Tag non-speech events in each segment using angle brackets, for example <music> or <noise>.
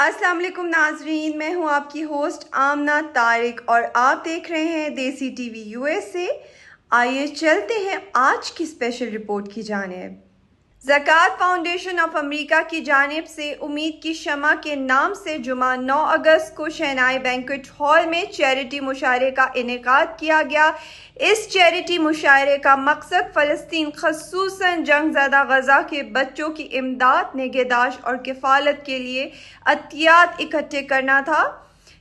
अस्सलाम वालेकुम नाजरीन, मैं हूँ आपकी होस्ट आमना तारिक और आप देख रहे हैं देसी टीवी यूएसए। आइए चलते हैं आज की स्पेशल रिपोर्ट की जानेब। जक़ात फाउंडेशन ऑफ़ अमेरिका की जानब से उम्मीद की शमा के नाम से जुमा 9 अगस्त को शहनाई बैंकुट हॉल में चैरिटी मुशायरे का इनका किया गया। इस चैरिटी मुशायरे का मकसद फ़लस्तीन खसूस जंग ज़दा गजा के बच्चों की इमदाद निगहदाश्त और किफ़ालत के लिए अतियात इकट्ठे करना था।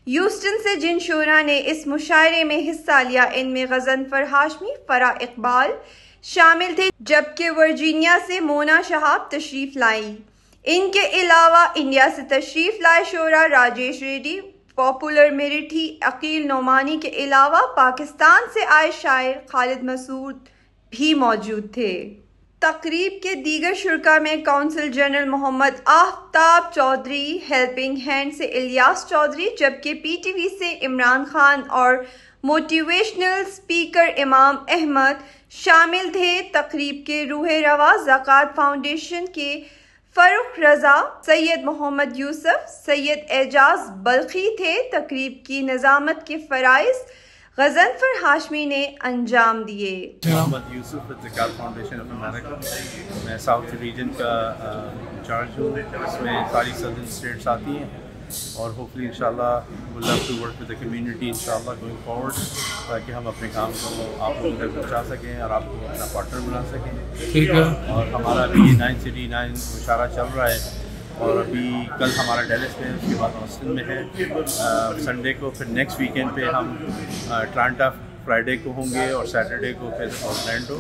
यूस्टन से जिन शोरा ने इस मुशायरे में हिस्सा लिया, इनमें गजनफर हाशमी फरा इकबाल शामिल थे, जबकि वर्जीनिया से मोना शहाब तशरीफ़ लाई। इनके अलावा इंडिया से तशरीफ़ लाए शोरा राजेश रेड्डी, पॉपुलर मेरिठी अकील नोमानी के अलावा पाकिस्तान से आए शायर खालिद मसूद भी मौजूद थे। तकरीब के दीगर शुरा में consul general Mohammad Aftab Chaudhary, helping hand से इलियास चौधरी, जबकि पीटीवी से इमरान खान और मोटिवेशनल स्पीकर इमाम अहमद शामिल थे। तकरीब के रूह रवा जक़ात फाउंडेशन के फरुख रजा, सैयद मोहम्मद यूसुफ, सैयद एजाज बल्खी थे। तकरीब की नज़ामत के फ़राइज़ गजनफर हाशमी ने अंजाम दिए। Mohammad Yusuf foundation of America. मैं साउथ रीजन का इंचार्ज हूँ। इसमें सारी सदर्न स्टेट्स आती हैं। और होपफुली इंशाल्लाह वो love to work with the community इंशाल्लाह गोइंग फॉरवर्ड ताकि हम अपने काम को आप लोगों तक पहुँचा सकें और आपको अपना पार्टनर बना सकें। ठीक है। और हमारा अभी नाइन सिटी नाइन मुशारा चल रहा है और अभी कल हमारा डेलिस में उसके बाद ऑस्टिन में है। संडे को फिर नेक्स्ट वीकेंड पे हम ट्रांटा फ्राइडे को होंगे और सैटरडे को फिर ऑर्लैंडो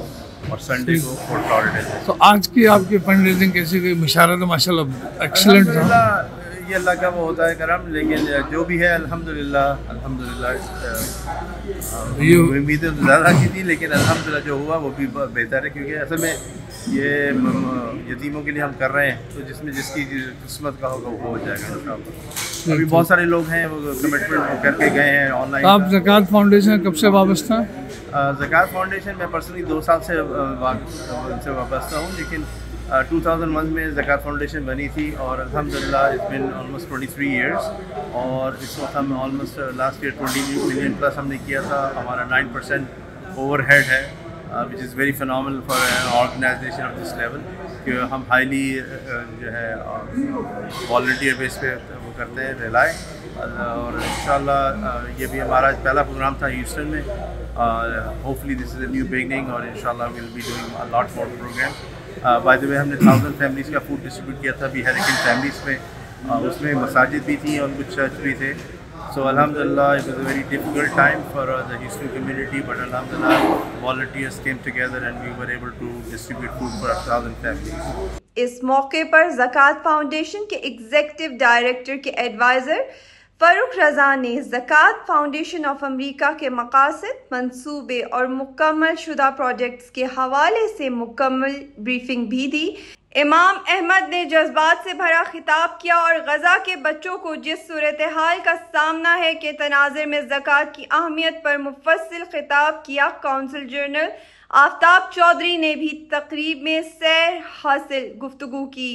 और संडे को फोर्ट फ्लोरिडा तो आज की आपकी फंड रेजिंग कैसी गई? मुशारा तो माशाल्लाह एक्सीलेंट था। ये अल्लाह का वो होता है करम लेकिन जो भी है अल्हम्दुलिल्लाह अल्हम्दुलिल्लाह उम्मीदें तो ज़्यादा की थी लेकिन अल्हम्दुलिल्लाह जो हुआ वो भी बेहतर है क्योंकि असल में ये यतीमों के लिए हम कर रहे हैं तो जिसमें जिसकी किस्मत का होगा वो हो जाएगा अभी बहुत सारे लोग हैं वो कमिटमेंट करके गए हैं ऑनलाइन आप जक़ात फाउंडेशन कब से वाबस्ता हैं जक़ात फाउंडेशन मैं पर्सनली दो साल से उनसे वाबस्ता हूँ लेकिन टू थाउज़ेंड वन में ज़क़़त फाउंडेशन बनी थी और अल्हम्दुलिल्लाह it's been almost twenty three years और इस वक्त हम almost last year twenty million plus हमने किया था। हमारा नाइन परसेंट ओवर हेड है which is very final for organization of this level कि हम हाईली जो है वॉल्टियर बेस पे वो करते हैं रिलाए और इन ये भी हमारा पहला प्रोग्राम था ह्यूस्टन में। Hopefully this is a new beginning और in will be doing lot more program by the way हमने थाउज़ेंड फैमिलीज़ का फ़ूड डिस्ट्रीब्यूट किया था बिहार की फैमिलीज़ में। uh, उसमें मसाजिद भी थी और कुछ चर्च भी थे। सो अलहमदिल्ला it was a very difficult time for the history community but अलहमदिल्ला volunteers came together and we were able to distribute food for thousand families इस मौके पर जक़ात फाउंडेशन के एग्जीक्यूटिव डायरेक्टर के एडवाइजर फ़ारूक रजा ने ज़क़़त फाउंडेशन ऑफ़ अमरीका के मकासद मनसूबे और मुकम्मल शुदा प्रोजेक्ट्स के हवाले से मुकम्मल ब्रीफिंग भी दी। इमाम अहमद ने जज्बात से भरा खिताब किया और गजा के बच्चों को जिस सूरत हाल का सामना है के तनाजर में जक़ात की अहमियत पर मुफसल खिताब किया कौंसिल जनरल आफ्ताब चौधरी ने भी तकरीब में सैर हासिल गुफ्तगु की।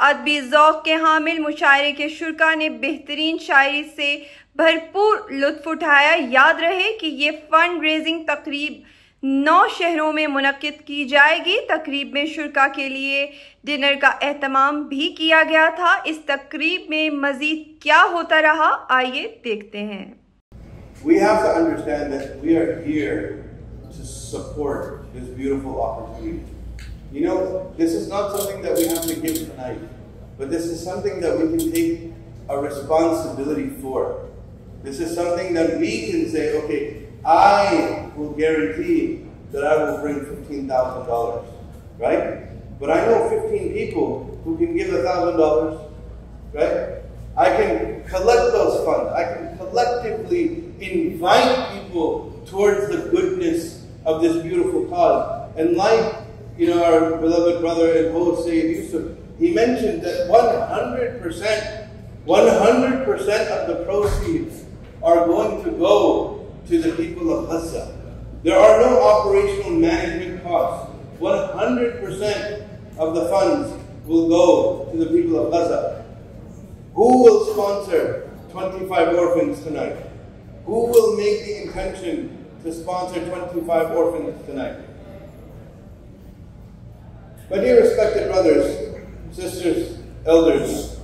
अदबी ज़ौक के हामिल मुशायरे के शुरा ने बेहतरीन शायरी से भरपूर लुत्फ उठाया। याद रहे कि ये फंड रेजिंग तकरीब नौ शहरों में मुनद की जाएगी। तकरीब में शुरा के लिए डिनर का एहतमाम भी किया गया था। इस तकरीब में मजीद क्या होता रहा, आइए देखते हैं। We have to understand that we are here to support this beautiful opportunity. You know, this is not something that we have to give tonight, but this is something that we can take a responsibility for. This is something that we can say, okay, I will guarantee that I will bring $15,000, right? But I know 15 people who can give $1,000, right? I can collect those funds. I can collectively invite people towards the goodness of this beautiful cause. And like you know, our beloved brother and host Sayyid Yusuf, he mentioned that 100%, 100% of the proceeds are going to go to the people of Hassa. There are no operational management costs. 100% of the funds will go to the people of Gaza. Who will sponsor 25 orphans tonight? Who will make the intention to sponsor 25 orphans tonight? My dear respected brothers, sisters, elders,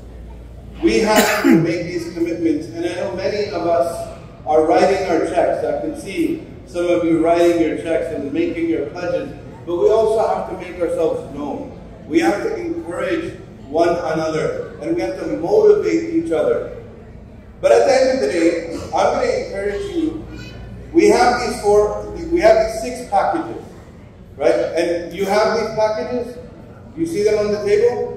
we have to <coughs> make these commitments, and I know many of us are writing our checks. I can see some of you writing your checks and making your pledges, but we also have to make ourselves known. We have to encourage one another, and we have to motivate each other. But at the end of the day, I'm going to encourage you. We have these four, we have these six packages, right? And you have these packages. You see them on the table.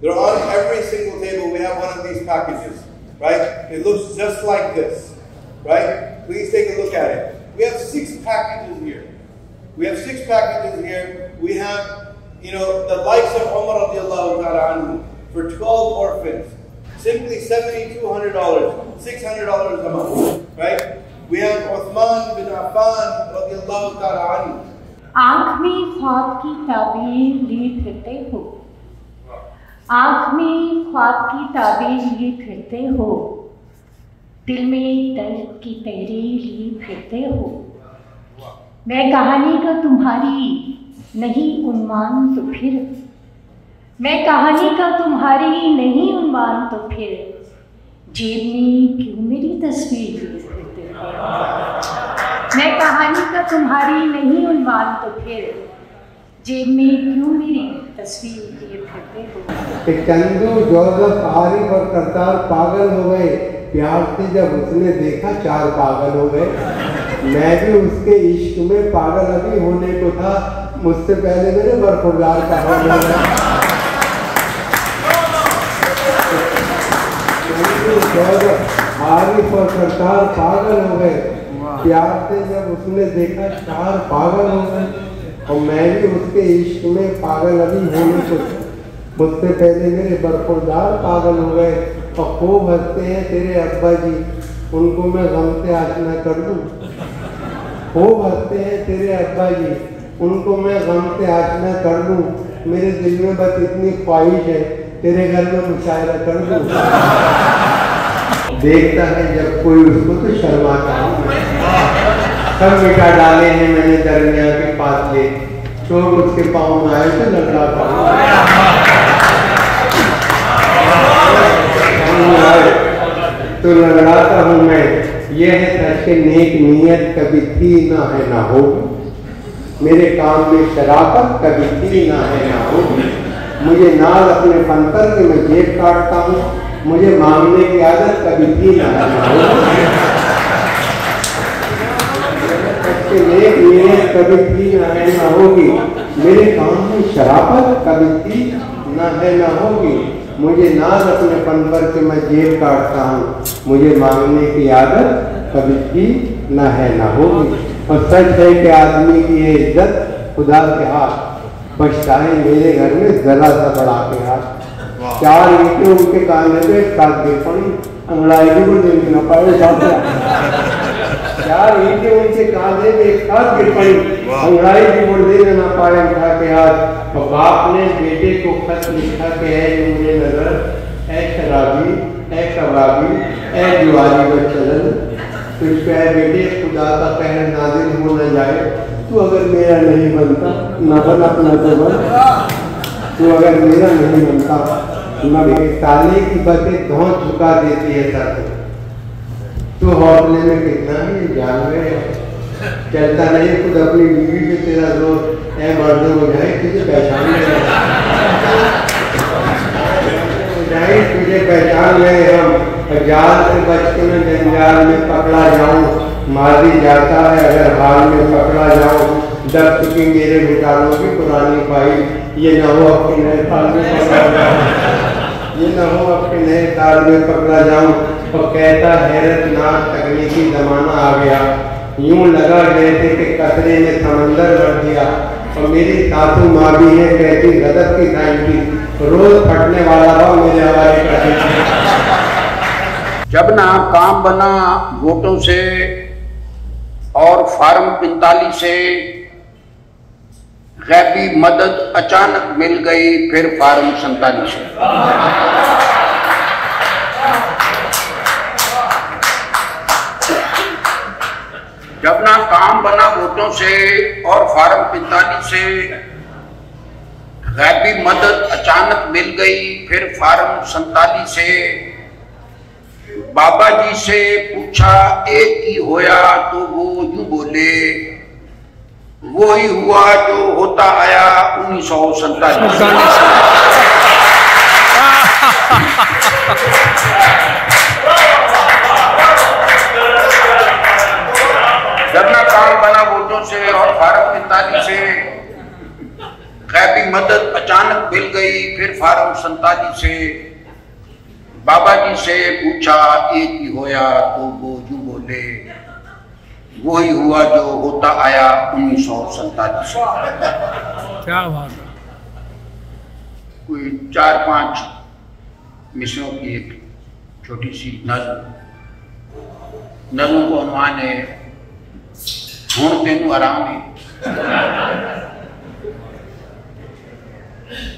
They're on every single table. We have one of these packages, right? It looks just like this, right? Please take a look at it. We have six packages here. We have six packages here. We have, you know, the likes of Umar radiallahu anhu for 12 orphans. Simply $7,200, $600 a month, right? We have Uthman bin Affan radiallahu ta'ala anhu. आँख में ख्वाब की ताबीर लिए फिरते हो। आँख में ख्वाब की ताबीर लिए फिरते हो। दिल में दर्द की तहरीर लिए फिरते हो। मैं कहानी का तुम्हारी नहीं उन्मान तो फिर। मैं कहानी का तुम्हारी नहीं उन्मान तो फिर। जेब में क्यों मेरी तस्वीर लिए फिरते हो? मैं कहानी का तुम्हारी नहीं उन्मान तो फिर जेब में क्यों मेरी तस्वीर लिए फिरते हो? चंदू जोसेफ आरिफ और करतार पागल हो गए। प्यार से जब उसने देखा चार पागल हो गए। मैं भी उसके इश्क में पागल अभी होने को था। मुझसे पहले मेरे बरफुरदार का हो गया। आरिफ और करतार पागल हो गए। प्यार से जब उसने देखा चार पागल हो गए, और मैं भी उसके इश्क में पागल अभी होने को मुझसे पहले मेरे बरफुरदार पागल हो गए, और खूब हँसते हैं तेरे अब्बा जी। उनको मैं गम से आशना कर दूँ? खूब हँसते हैं तेरे अब्बा जी। उनको मैं गम से आशना कर दूँ? मेरे दिल में बस इतनी ख्वाहिश है, तेरे घर में मुशायरा कर दूँ? देखता है जब कोई उसको तो शर्माता हूँ। सब मिटा डाले हैं मैंने दरमिया के पास ले। चोर उसके पाँव में आए तो लंगड़ा तो लंगड़ाता हूँ मैं। यह है सच नेक नीयत, कभी थी ना है ना हो मेरे काम में शराफत कभी थी ना है ना हो मुझे नाल अपने फन पर मैं जेब काटता हूँ। मुझे मांगने की आदत, कभी थी ना है ना होगी कि नेक नीयत कभी थी ना है ना होगी। मेरे काम में शराफत कभी थी ना है ना होगी। मुझे नाज अपने पन पर के मैं जेब काटता हूँ। मुझे मांगने की आदत कभी थी ना है ना होगी। और सच है कि आदमी की ये इज़्ज़त खुदा के हाथ। बचताए मेरे घर में जरा सा बड़ा के हाथ चार ईटे उनके कानने पे साथ गिर पड़ी अंगड़ाई भी को देख ना पाए चार ईटे उनके कांधे पे एक साथ गिर पड़ी। अंगड़ाई भी बोल दे ना पाए उठा के हाथ और बाप ने बेटे को खत लिखा के है मुझे नज़र ऐ शराबी ऐ कबाबी ऐ जुआरी व चलन। तो इस पे है बेटे खुदा का कहर नाजिल हो न जाए। तू अगर मेरा नहीं बनता न बन अपना तो बन तू अगर मेरा नहीं बनता न ताले की बातें धौस झुका देती है सर तो हौसले में कितना ही जानवर है। चलता नहीं, खुद अपनी बीवी पे तेरा ज़ोर ऐ मर्द हो जाए, तुझे पहचान जाए तुझे पहचान ले हम। जाल से बच के मैं जंजाल में पकड़ा जाऊँ मारी जाता है, अगर हाल में पकड़ा जाऊँ दब चुकी मेरे घुटानों की पुरानी पाई ये ना हो अपने नए साल में पकड़ा जाऊँ। ये ना हो अपने नए साल में पकड़ा जाऊँ। और कहता हैरतनाक तकनीकी जमाना आ गया। यूँ लगा जैसे कि कतरे ने समंदर भर दिया। और मेरी सासू माँ भी है, कहती गदब की साइंटिस्ट रोज फटने वाला भाव मेरे हवाले कर जब ना काम बना वोटों से और फार्म पिंतालीस से, गैबी मदद अचानक मिल गई, फिर फार्म सैतालीस जब ना काम बना वोटों से और फार्म पैंतालीस से गैबी मदद अचानक मिल गई फिर फार्म संतालीस से बाबा जी से पूछा एक ही होया तो वो यूँ बोले वो ही हुआ जो होता आया उन्नीस सौ. सैतालीस। <laughs> <laughs> पैंतालीस से। गैबी मदद अचानक मिल गई फिर फार्म संतालीस से। बाबा जी से पूछा एक ही होया तो वो यूँ बोले वो ही हुआ जो होता आया उन्नीस सौ सैतालीस क्या बात है। कोई चार पाँच मिसरों की एक छोटी सी नज्म। नज्म को अनुमान है हूँ तेन आराम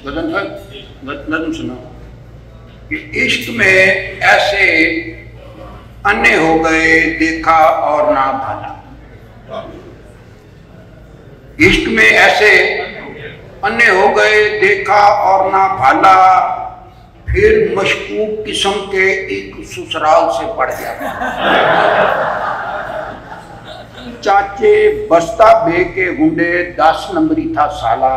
गजन नज्म सुनो कि इश्क में ऐसे अन्य हो गए, देखा और ना भाला। इश्क में ऐसे अन्य हो गए, देखा और ना भाला, फिर मशकूक किस्म के एक ससुराल से पड़ गया। चाचे बस्ता बे के गुंडे दस नंबरी था साला।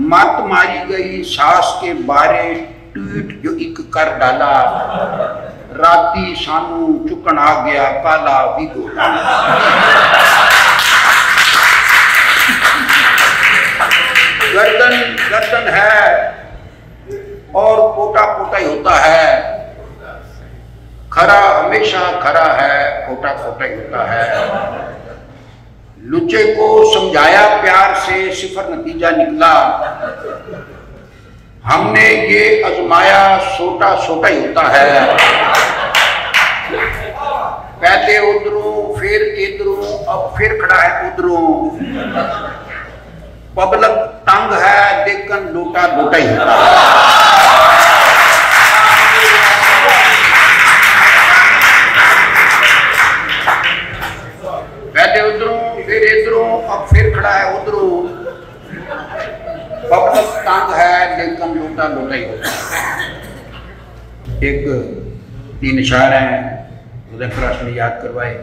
मत मारी गई सास के बारे ट्वीट जो एक कर डाला। राती सानू चुकन आ गया काला विगो। गर्दन गर्दन है और पोटा पोटा ही होता है। खरा हमेशा खरा है खोटा खोटा ही होता है। लुच्चे को समझाया प्यार से, सिफर नतीजा निकला। हमने ये अजमाया सोटा सोटा ही होता है। पहले उधरों फिर इधरों अब फिर खड़ा है उधरों पब्लिक तंग है लेकिन लोटा लोटा ही होता है। पब्लिक तंग है लेकिन लोटा लोटा ही होता एक तीन इशार हैं मुजफ्फर ने याद करवाए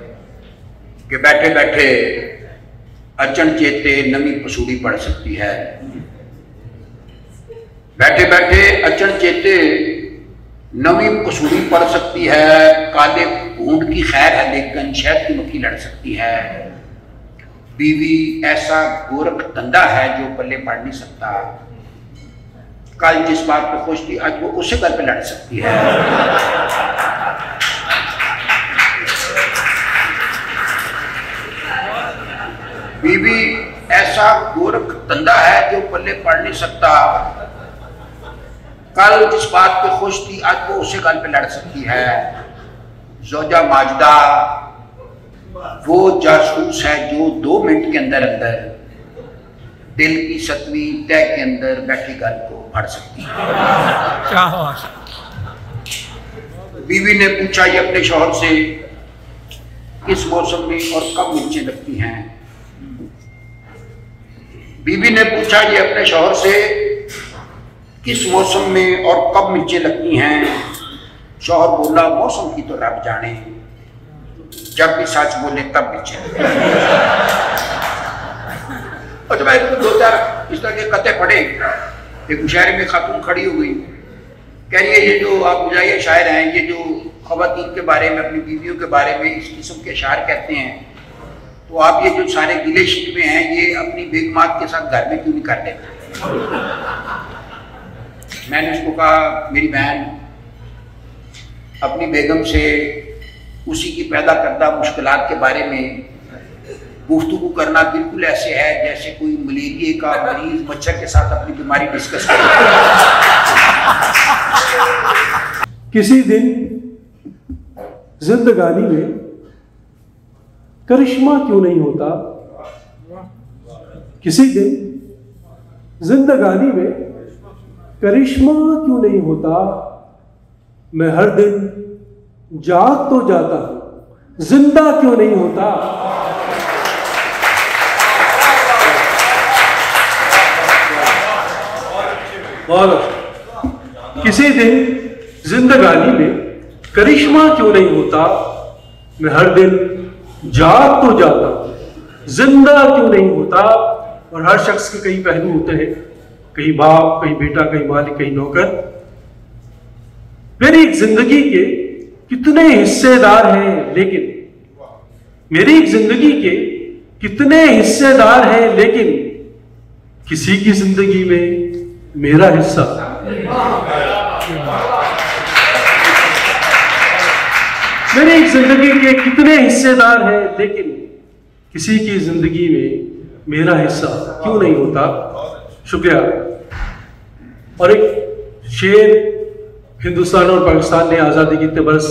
कि बैठे बैठे अचन चेते नमी पसूड़ी पड़ सकती है। बैठे बैठे अचन चेते नवी कसूरी पड़ सकती है, काले ऊँट की खैर है, लेकिन शहद की मक्खी लड़ सकती है। बीवी ऐसा गोरख धंधा है जो पल्ले पड़ नहीं सकता। कल जिस बात पे खुश थी, आज वो उसे घर पे लड़ सकती है। बीवी ऐसा गोरख धंधा है जो पल्ले पड़ नहीं सकता। कल जिस बात पे खुश थी, आज वो उसे गल पे लड़ सकती है। जोजा माजदा वो जासूस है जो दो मिनट के अंदर अंदर दिल की सतवीं तय के अंदर बैठी गल को फड़ सकती है। है। बीवी ने पूछा ये अपने शोहर से किस मौसम में और कब मिर्चें लगती हैं? बीवी ने पूछा ये अपने शोहर से किस मौसम में और कब मिर्चें लगती हैं? शोहर बोला मौसम की तो रब जाने। जब भी सच बोले, तब मिर्चें और जब मैंने दो चार इस तरह के कते पढ़े एक मुशायरे में खातून खड़ी हो गई। कह रही है, ये जो आप मुजाहिर शायर हैं, ये जो खवातीन के बारे में, अपनी बीवियों के बारे में इस किस्म के शायर कहते हैं तो आप ये जो सारे गिले शिकवे हैं, ये अपनी बेगमात के साथ घर में क्यों नहीं कर लेते? मैंने उसको कहा, मेरी बहन, अपनी बेगम से उसी की पैदा करदा मुश्किल के बारे में गुफ्तु करना बिल्कुल ऐसे है जैसे कोई मलेरिया का मरीज़ मच्छर के साथ अपनी बीमारी डिस्कस करे किसी दिन जिंदगानी में करिश्मा क्यों नहीं होता? किसी दिन जिंदगानी में करिश्मा क्यों नहीं होता? मैं हर दिन जाग तो जाता हूँ ज़िंदा क्यों नहीं होता? और किसी दिन जिंदगानी में करिश्मा क्यों नहीं होता? मैं हर दिन जाग तो जाता, ज़िंदा क्यों नहीं होता? और हर शख्स के कई पहलू होते हैं कहीं बाप कहीं बेटा कहीं मालिक कहीं नौकर। मेरी ज़िंदगी के कितने हिस्सेदार हैं, लेकिन मेरी ज़िंदगी के कितने हिस्सेदार हैं, लेकिन किसी की ज़िंदगी में मेरा हिस्सा मेरी ज़िंदगी के कितने हिस्सेदार हैं, लेकिन किसी की ज़िंदगी में मेरा हिस्सा क्यों नहीं होता? शुक्रिया। और एक शेर हिंदुस्तान और पाकिस्तान ने आज़ादी के बरस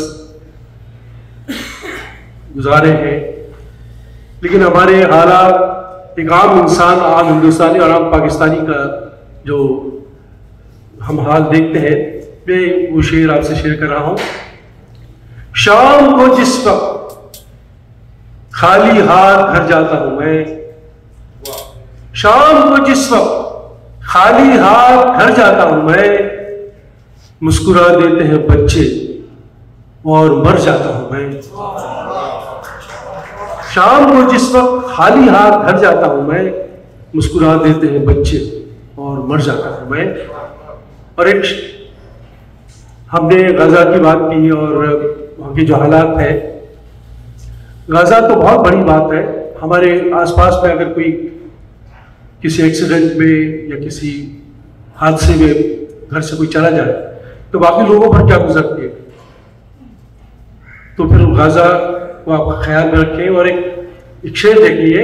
गुजारे हैं। लेकिन हमारे हालात एक आम इंसान, आम हिंदुस्तानी और आम पाकिस्तानी का जो हम हाल देखते हैं, मैं वो शेर आपसे शेयर कर रहा हूँ। शाम को जिस वक्त खाली हाथ घर जाता हूँ मैं शाम को जिस वक्त खाली हाथ घर जाता हूँ मैं मुस्कुरा देते हैं बच्चे और मर जाता हूँ मैं। शाम को जिस वक्त खाली हाथ घर जाता हूँ मैं, मुस्कुरा देते हैं बच्चे और मर जाता हूँ मैं। और एक हमने गजा की बात की और वहाँ के जो हालात है, गजा तो बहुत बड़ी बात है। हमारे आसपास में अगर कोई किसी एक्सीडेंट में या किसी हादसे में घर से कोई चला जाए तो बाकी लोगों पर क्या गुजरती है? तो फिर गाजा को आप ख्याल में रखें और एक शेर देखिए।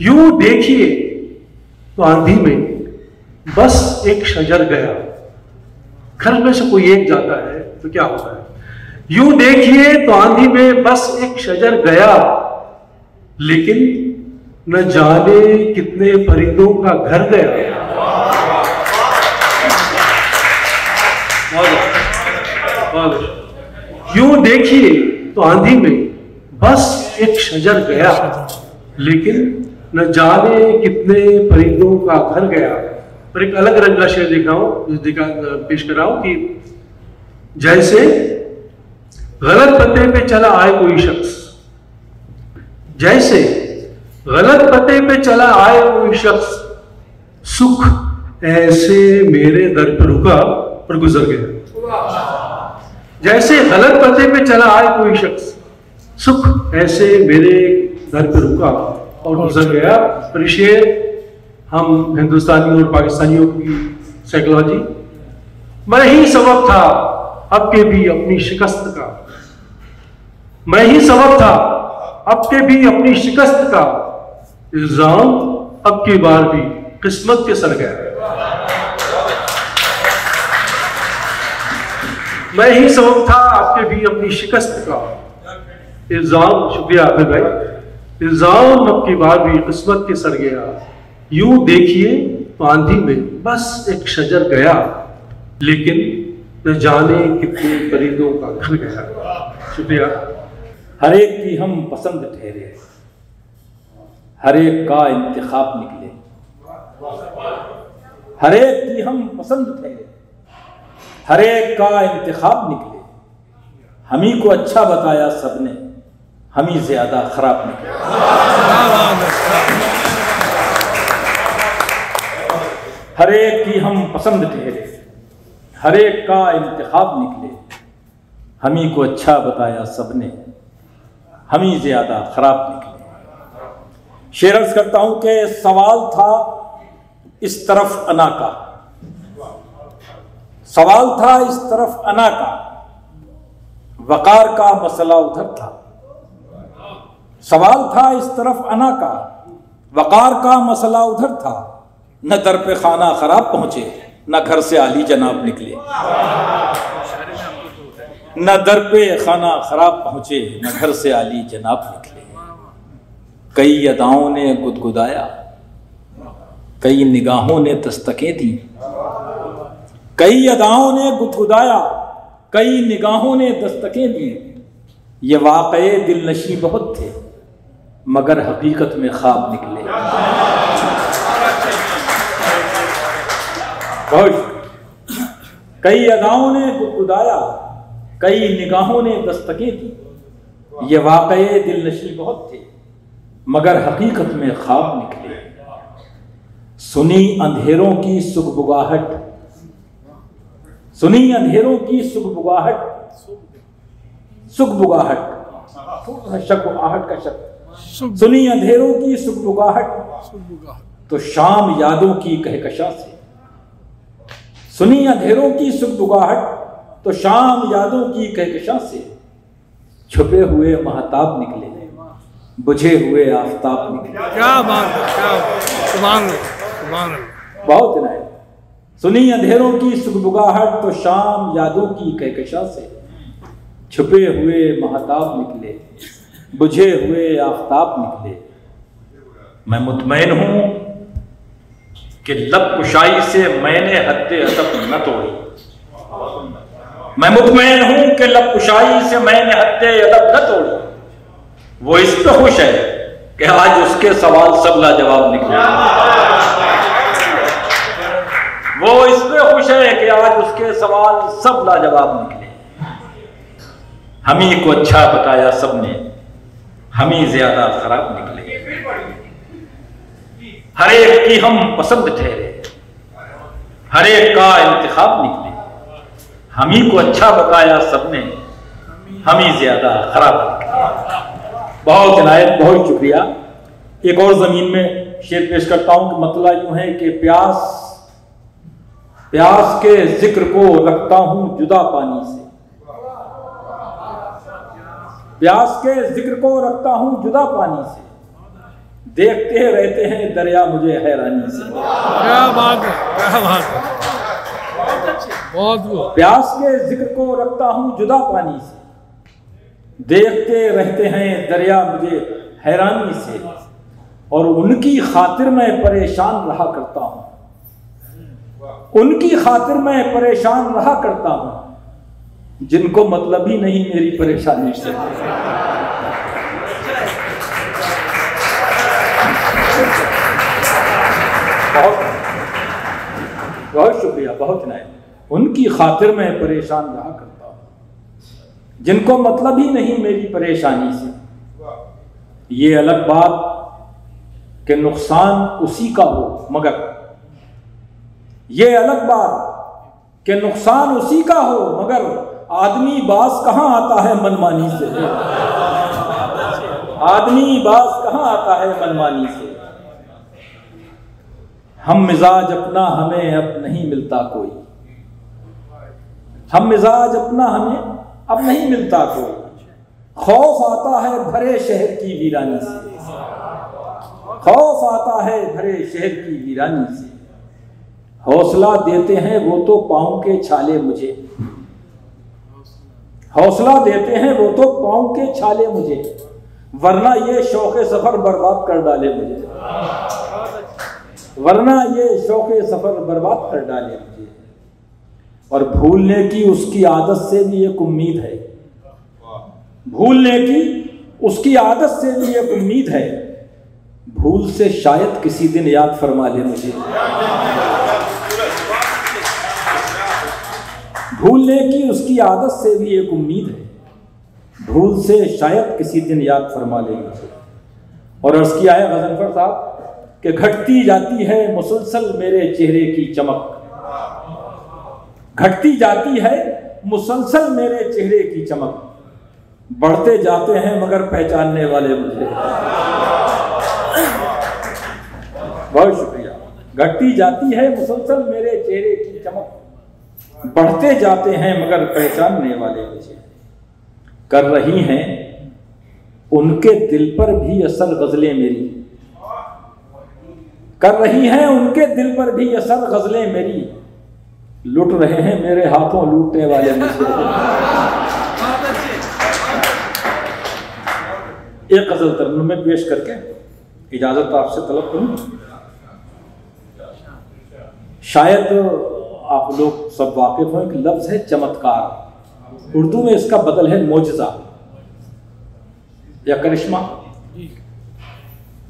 यू देखिए तो आंधी में बस एक शजर गया। घर में से कोई एक जाता है तो क्या होता है? यूँ देखिए तो आंधी में बस एक शजर गया। लेकिन न जाने कितने परिंदों का घर गया। यूँ देखिए तो आंधी में बस एक शजर गया, लेकिन न जाने कितने परिंदों का घर गया। और एक अलग रंग का शेर देख रहा हूँ दिखा, पेश कर रहा हूँ कि जैसे गलत पते पे चला आए कोई शख्स, जैसे गलत पते पे चला आए कोई शख्स, सुख ऐसे मेरे दर पर रुका और गुजर गया। जैसे गलत पते पे चला आए कोई शख्स, सुख ऐसे मेरे घर पर रुका और गुजर गया। शेर हम हिंदुस्तानियों और पाकिस्तानियों की साइकोलॉजी मैं ही सबब था अब के भी अपनी शिकस्त का। मैं ही सबब था अब के भी अपनी शिकस्त का। इल्ज़ाम अब की बार भी किस्मत के सर गया। मैं ही सबब था, आपके भी अपनी शिकस्त का। इल्ज़ाम, शुक्रिया आबिद भाई। इल्ज़ाम अब की बार भी किस्मत के सर गया। यूँ देखिए आंधी में बस एक शजर गया। लेकिन न जाने कितने परिंदों का घर गया। शुक्रिया। हर एक की हम पसंद ठहरे। हर एक का इंतखाब निकले। हर एक की हम पसंद ठहरे। हर एक का इंतखाब निकले। हम ही को अच्छा बताया सबने, हम ही ज़्यादा खराब निकले। हर एक की हम पसंद ठहरे, हर एक का इंतखाब निकले। हम ही को अच्छा बताया सबने, हम ही ज़्यादा खराब निकले। शेरर्स करता हूँ कि सवाल था इस तरफ़ अना का सवाल था इस तरफ़ अना का। वकार का मसला उधर था। सवाल था इस तरफ़ अना का। वकार का मसला उधर था। न दर पे खाना खराब पहुँचे, न घर से आली जनाब निकले। न दर पे खाना खराब पहुँचे, न घर से आली जनाब निकले। कई अदाओं ने गुदगुदाया, कई निगाहों ने दस्तकें दी। कई अदाओं ने गुदगुदाया, कई निगाहों ने दस्तकें दी ये वाक़े दिल नशी बहुत थे, मगर हकीकत में ख्वाब निकले। कई अदाओं ने गुदगुदाया, कई निगाहों ने दस्तकें दी। ये वाक़े दिल नशी बहुत थे, मगर हकीकत में ख्वाब निकले। सुनी अंधेरों की सुखबुगाहट सुनी अंधेरों की सुखबुगाहट सुखबुगाहट शक आहट का शक। सुनी अंधेरों की सुखबुगाहट तो शाम यादों की कहकशा से। सुनी अंधेरों की सुख सुखबुगाहट तो शाम यादों की कहकशा से। छुपे हुए महताब निकले। बुझे हुए आफ्ताब निकले। क्या बात है बहुत इनायत। सुनी अंधेरों की सुखबुगाहट तो शाम यादों की कहकशा से। छुपे हुए महताब निकले, बुझे हुए आफ्ताब निकले। मैं मुतमैन हूँ कि लब कुशाई से मैंने हद अदब न तोड़ी। मैं मुतमैन हूँ कि लब कुशाई से मैंने हद अदब न तोड़ी। वो इस पे खुश है कि आज उसके सवाल सब लाजवाब निकले। वो इस पे खुश है कि आज उसके सवाल सब लाजवाब निकले। हम ही को अच्छा बताया सबने, हम ही ज़्यादा खराब निकले। हर एक की हम पसंद ठहरे, हर एक का इंतखाब निकले। हम ही को अच्छा बताया सबने, हम ही ज़्यादा खराब बहुत इनायत, बहुत शुक्रिया। एक और ज़मीन में शेर पेश करता हूँ कि मतलब यूँ है कि प्यास प्यास के ज़िक्र को रखता हूँ जुदा पानी से। प्यास के ज़िक्र को रखता हूँ जुदा पानी से। देखते रहते हैं दरिया मुझे हैरानी से। क्या बात है क्या बात बहुत प्यास के ज़िक्र को रखता हूँ जुदा पानी से। देखते रहते हैं दरिया मुझे हैरानी से। और उनकी खातिर मैं परेशान रहा करता हूँ उनकी खातिर मैं परेशान रहा करता हूँ। जिनको मतलब ही नहीं मेरी परेशानी से। बहुत बहुत शुक्रिया, बहुत नायब उनकी खातिर मैं परेशान रहा करता हूँ। जिनको मतलब ही नहीं मेरी परेशानी से। ये अलग बात कि नुकसान उसी का हो, मगर ये अलग बात कि नुकसान उसी का हो, मगर आदमी बास कहाँ आता है मनमानी से? आदमी बास कहाँ आता है मनमानी से? हम मिजाज अपना हमें अब नहीं मिलता कोई। हम मिजाज अपना हमें अब नहीं मिलता कोई। खौफ आता है भरे शहर की वीरानी से। खौफ आता है भरे शहर की वीरानी से। हौसला देते हैं, वो तो पाँव के छाले मुझे। हौसला देते हैं, वो तो पाँव के छाले मुझे। वरना ये शौक सफ़र बर्बाद कर डाले मुझे। वरना ये शौक सफ़र बर्बाद कर डाले मुझे। और भूलने की उसकी आदत से भी एक उम्मीद है। भूलने की उसकी आदत से भी एक उम्मीद है। भूल से शायद किसी दिन याद फरमा ले मुझे। भूलने की उसकी आदत से भी एक उम्मीद है। भूल से शायद किसी दिन याद फरमा ले मुझे और अर्ज़ किया है गजनफर साहब कि घटती जाती है मुसलसल मेरे चेहरे की चमक। घटती जाती है मुसलसल मेरे चेहरे की चमक। बढ़ते जाते हैं मगर पहचानने वाले मुझे। बहुत शुक्रिया। घटती जाती है मुसलसल मेरे चेहरे की चमक। बढ़ते जाते हैं, मगर पहचानने वाले मुझे कर रही हैं, उनके दिल पर भी असर गजलें मेरी। कर रही हैं, उनके दिल पर भी असर गजलें मेरी। लुट रहे हैं, मेरे हाथों लूटने वाले मुझे। एक गज़ल तरन में पेश करके इजाज़त आपसे तलब करूँ? शायद आप लोग सब वाकिफ हैं कि लफ्ज है चमत्कार। उर्दू में इसका बदल है मोजा या करिश्मा।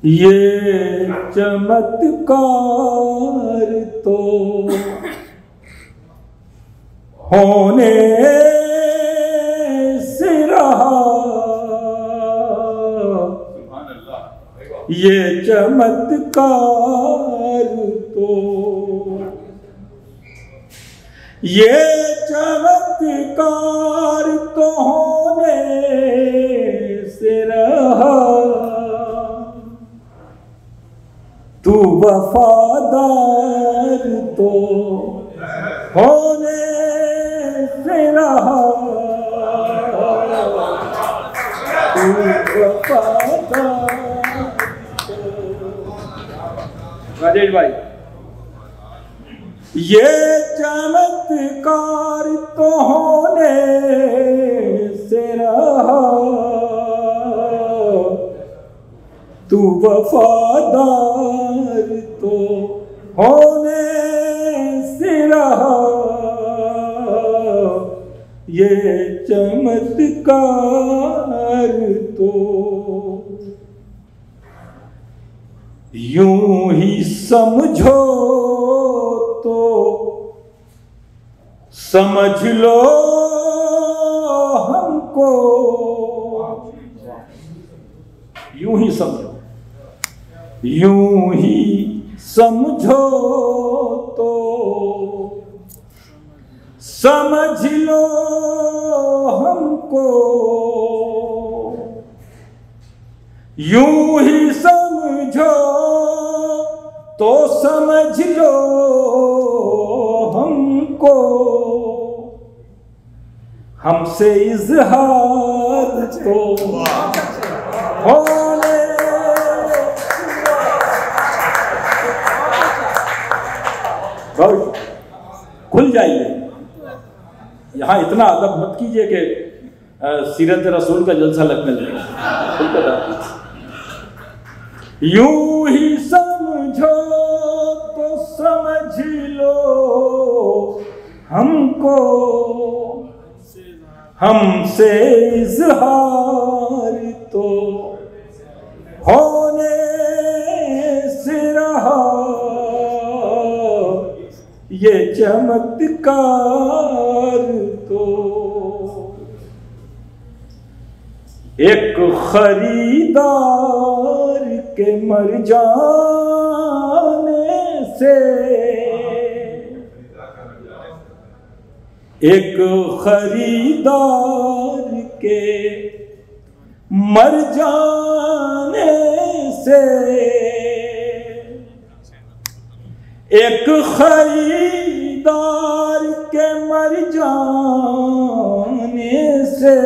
ये चमत्कार तो होने से रहा। ये चमत्कार तो ये चमत्कार तो होने से रहा? तू वफादार तो होने से रहा। तू वफादार राजेश भाई। ये चमत्कार तो होने से रहा। तू वफादार तो होने से रहा। ये चमत्कार तो यूँ ही समझो तो समझ लो हमको। यूँ ही समझो। यूँ ही समझो तो समझ लो हमको। यूँ तो समझ लो हमको। हमसे इजहार तो खुल जाइए। यहाँ इतना अदब मत कीजिए कि सीरत रसूल का जलसा लगने लगे। यूँ हमको हमसे इजहार तो होने से रहा। ये चमत्कार तो एक खरीदार के मर जाने से एक खरीदार के मर जाने से एक खरीदार के मर जाने से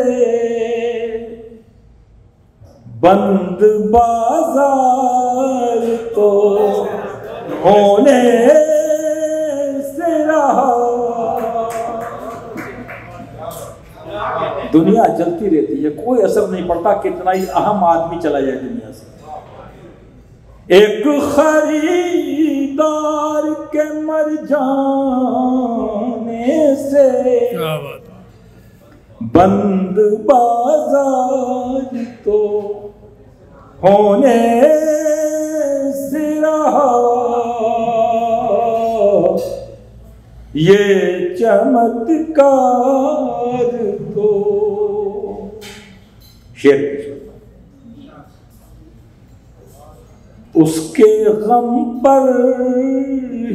बंद बाज़ार तो होने दुनिया चलती रहती है कोई असर नहीं पड़ता कितना ही अहम आदमी चला जाए दुनिया से। एक खरीदार के मर जाने से बंद बाज़ार तो होने से रहा। ये चमत्कार तो शेर उसके गम पर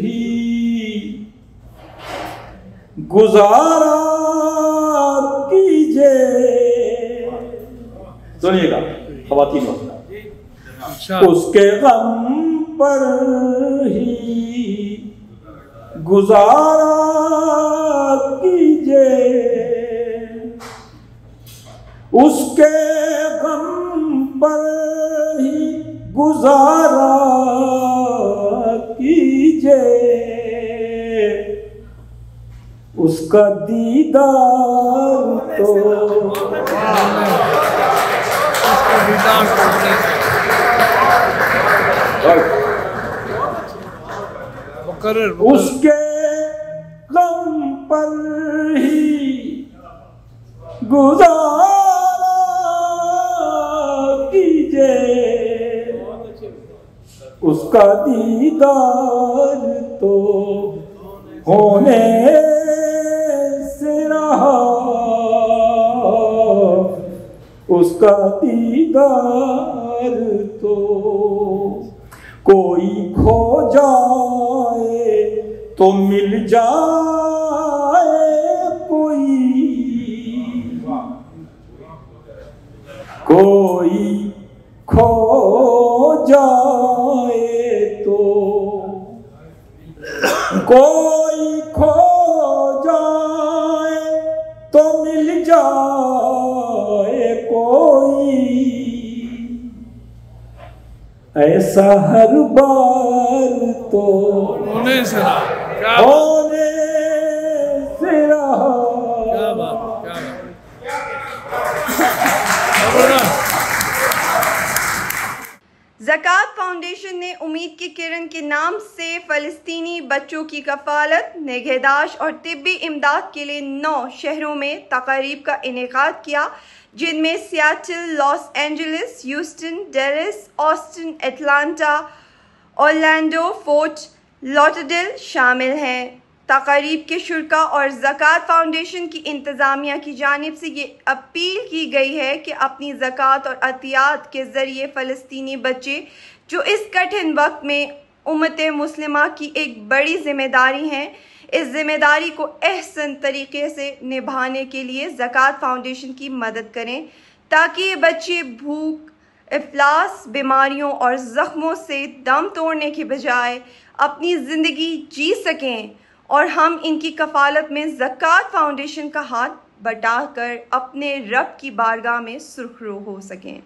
ही गुजारा कीजिए। सुनिएगा खवातीन अच्छा। उसके गम पर ही गुजारा कीजिए। उसके गम पर ही गुजारा कीजिए। उसका दीदार तो उसका गम पर ही गुजारा उसका दीदार तो होने से रहा। उसका दीदार तो कोई खो जाए तो मिल जाए कोई। कोई खो कोई खो जाए तो मिल जाए कोई। ऐसा हर बार तो होने से क्या फाउंडेशन ने उम्मीद की किरण के नाम से फ़लस्तीनी बच्चों की कफालत निगहदाश और तिब्बी इमदाद के लिए नौ शहरों में तकारीब का इनका किया, जिनमें Seattle Los Angeles, Houston, Dallas, Austin, Atlanta, Orlando, Fort Lauderdale शामिल हैं। तकारीब के शुरा और ज़क़़त फाउंडेशन की इंतज़ामिया की जानब से ये अपील की गई है कि अपनी ज़क़़त और अतियात के ज़रिए फ़लस्तनी बच्चे, जो इस कठिन वक्त में उमत मुस्लिमा की एक बड़ी ज़िम्मेदारी हैं, इस ज़िम्मेदारी को एहसन तरीके से निभाने के लिए ज़क़़त फाउंडेशन की मदद करें, ताकि ये बच्चे भूख अफलास बीमारियों और ज़ख्मों से दम तोड़ने के बजाय अपनी ज़िंदगी जी सकें। और हम इनकी कफालत में ज़क़़त फाउंडेशन का हाथ बटाकर अपने रब की बारगाह में सुरखरू हो सकें।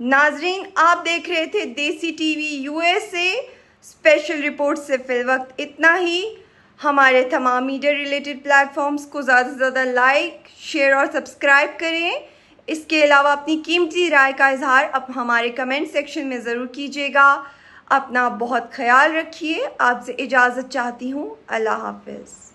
नाजरीन, आप देख रहे थे desi TV USA. Special report से फिल वक्त इतना ही। हमारे तमाम मीडिया रिलेटेड प्लेटफॉर्म्स को ज़्यादा से ज़्यादा लाइक, शेयर और सब्सक्राइब करें। इसके अलावा अपनी कीमती राय का इजहार अब हमारे कमेंट सेक्शन में ज़रूर कीजिएगा। अपना बहुत ख्याल रखिए। आपसे इजाज़त चाहती हूँ। अल्लाह हाफिज़।